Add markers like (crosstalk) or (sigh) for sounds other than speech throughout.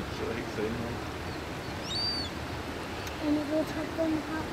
and shit like so, you know. And it will help them out.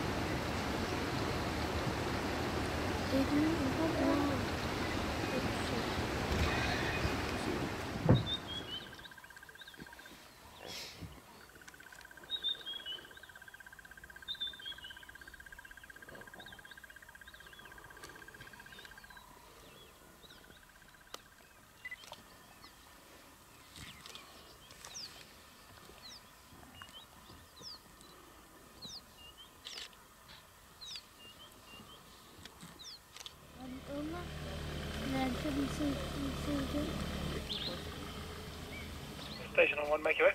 Station on one, make your way.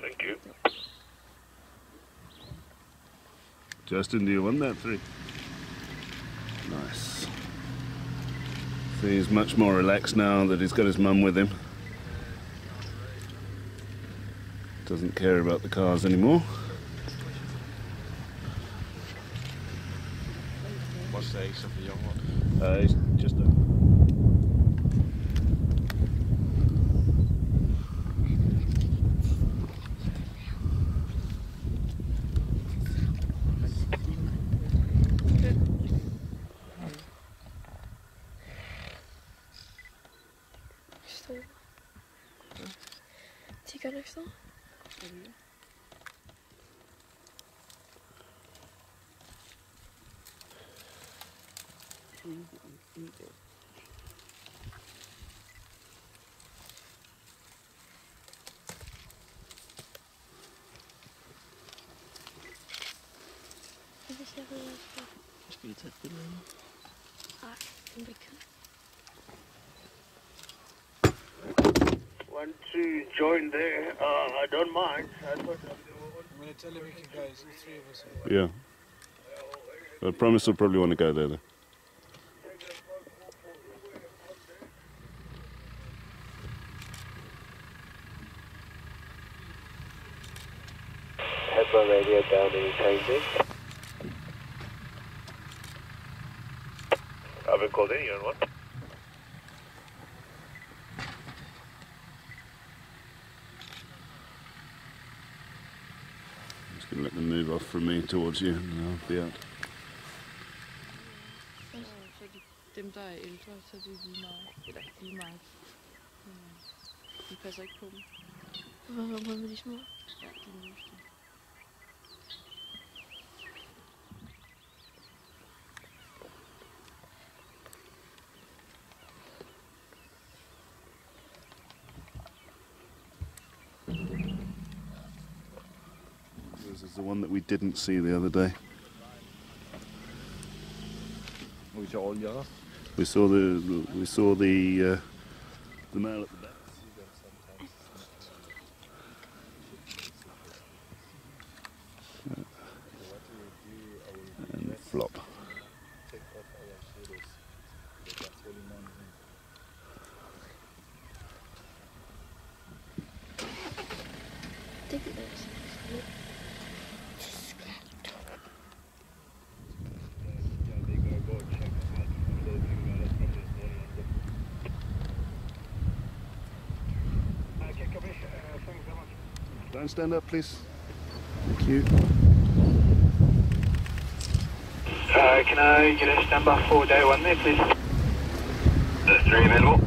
Thank you. Justin, do you want that three? Nice. He's much more relaxed now that he's got his mum with him. Doesn't care about the cars anymore. What's the age of the young one? Uh, he's just a... Stor. Tycker liksom. Det ser ud som... Skal vi tage et billede af den? Nej, den bliver kød. One to join there. Uh, I don't mind. I thought I'm gonna tell him we can go. It's three of us. Yeah. I promise he'll probably want to go there, though. Headline radio down in changing. I've been called in, you're on one. I'm just going to let them move off from me towards you, and I'll be out. Så dem, der er ældre, så er det lige meget. Eller lige meget. De passer ikke på dem. Hvad var med de små? Ja, de This is the one that we didn't see the other day. We saw all the others. We saw the we saw the uh, the male at the back. And flop. Don't stand up, please. Thank you. Uh, can I get a standby for day one there, please? There's three available.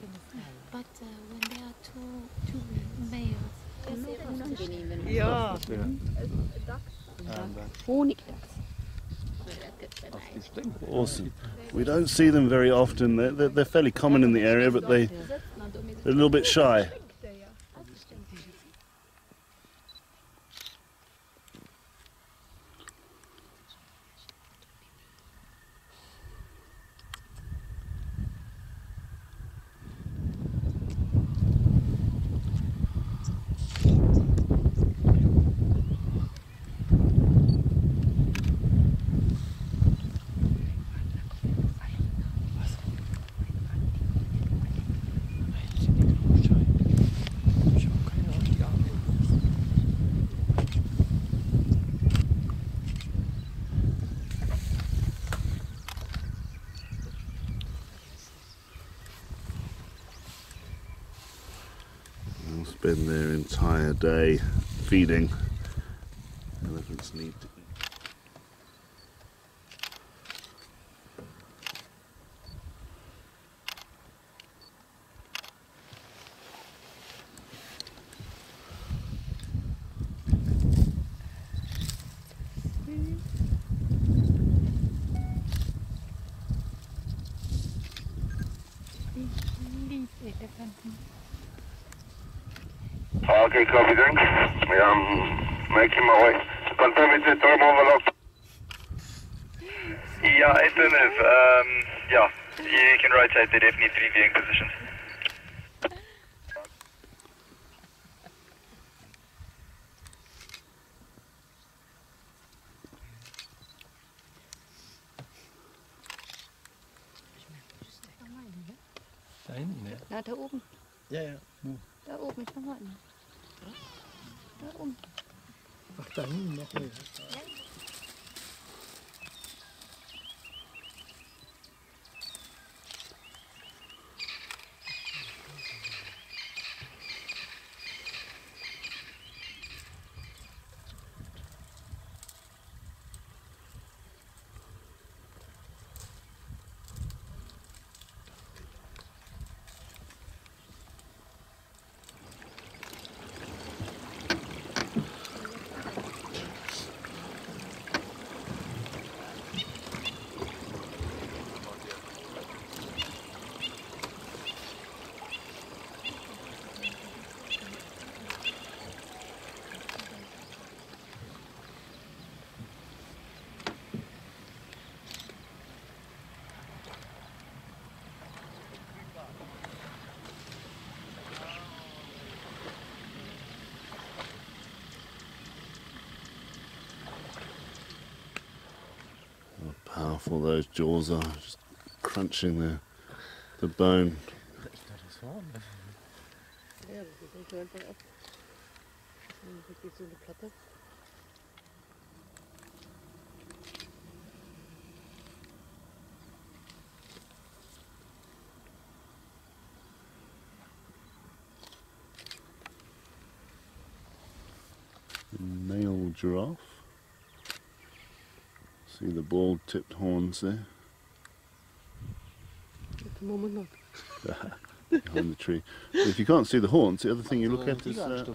Copy, man. But uh, when there are two two males, Ja. Awesome. We don't see them very often. They're, they're, fairly common in the area, but they, they're a little bit shy. Spend their entire day feeding. Elephants need to Okay, copy, thanks. I'm making my way. Confirm it's a storm overload. Yeah, affirmative. Um, yeah, you can rotate. They definitely three viewing positions. Da hinten, ja. Na, da oben. Ja, ja. Da oben, ich mach mal einen. Oben. Ach, da hinten noch mehr. Powerful those jaws are, just crunching the, the bone. Ja, das See the bald tipped horns there At the moment not. (laughs) behind the tree. But if you can't see the horns, the other thing you look at is. Tiger Uh,